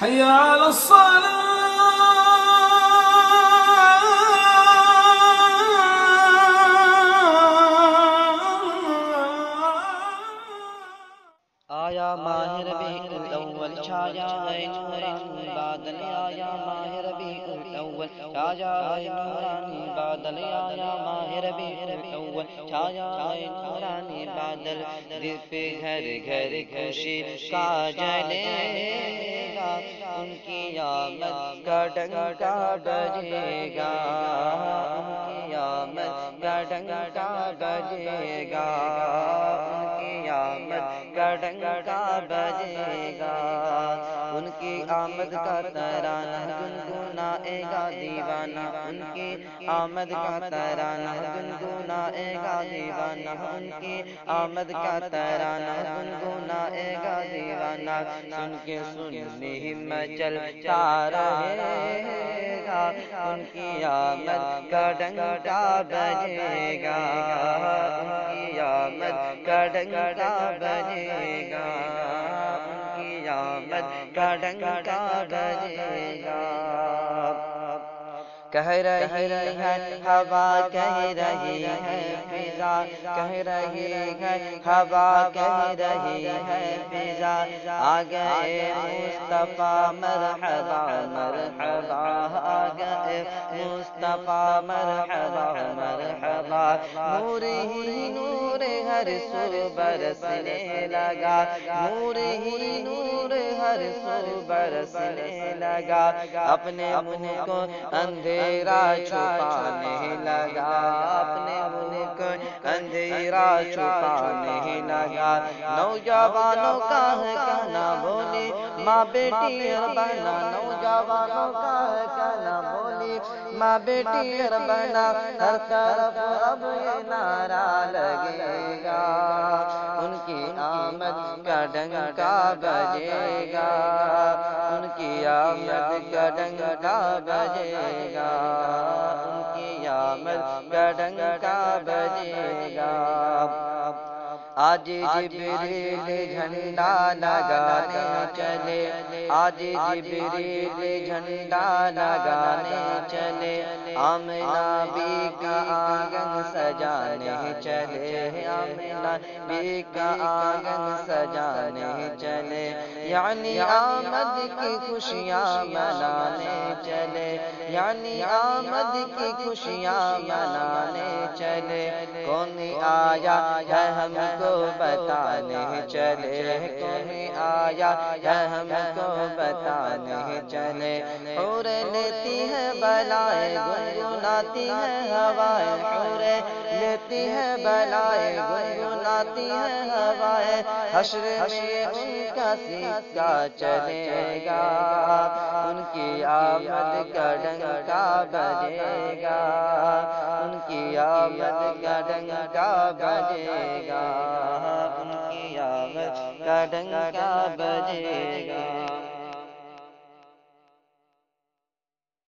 حي على الصلاة. آیا ماہ ربیع الأول چھایا ہے نورانی بادل آیا ماہ ربیع الأول چھایا ہے نورانی بادل آیا ماہ ربیع الاول چھایا ہے نورانی بادل۔ دل پہ گھر گھر خوشی کا جلے گا ان کی آمد کا ڈنکا بجے گا۔ ان کی آمد کا ڈنکا بجے گا۔ ان کی آمد کا ڈنکا آمد کا ترانہ گنگنائے گا دیوانہ، ان کی آمد کا ترانہ گنگنائے گا دیوانہ، ان کی آمد کا ترانہ گنگنائے گا دیوانہ۔ سن کے سننے ہی مچلتا رہے گا، ان کی آمد کا ڈنکا بجے گا، ان کی آمد کا ڈنکا بجے گا۔ کی آمد کا ڈنکا بجے گا کہہ رہی ہے ہوا کہہ رہی ہے فضا کہہ رہی ہے ہوا کہہ رہی ہے فضا آ گئے مصطفیٰ مرحبا مرحبا آ گئے مصطفیٰ مرحبا مرحبا نور ہی نور ہر سو برسنے لگا نور ہی نور ہر سو برسنے لگا، اپنے منہ کو اندھیرا چھپانے لگا، اپنے منہ کو اندھیرا چھپانے لگا، نوجوانوں کا ہے کہنا بولی ماں بیٹی بنا نوجوانوں کا ہے کہنا بولی ماں بیٹی بنا ہر طرف اب یہ نعرہ لگے گا ان کی آمد کا ڈنکا بجے گا ان کی آمد کا ڈنکا بجے گا ان کی آمد کا ڈنکا بجے گا آج جبریل جھنڈا لگانے چلے۔ آج جبریل جھنڈا لگانے چلے۔ آمنا بی کا آنگن سجانے چلے۔ آمنا بی کا آنگن سجانے چلے۔ یعنی آمد کی خوشیاں منانے۔ چلے یعنی آمد کی خوشیاں منانے چلے۔ کون آیا ہے ہم کو بتانے چلے؟ کون آیا ہے ہم کو بتانے چلے اور لیتی ہے بلائے، گنگناتی ہے ہوائیں اور لیتی ہے بلائے، گنگناتی ہے ہوائیں حشر میں ان کا سکہ چلے گا، ان کی آمد کا ڈنکا بجے گا، ان کی آمد کا ڈنکا بجے گا، ان کی آمد کا ڈنکا بجے گا۔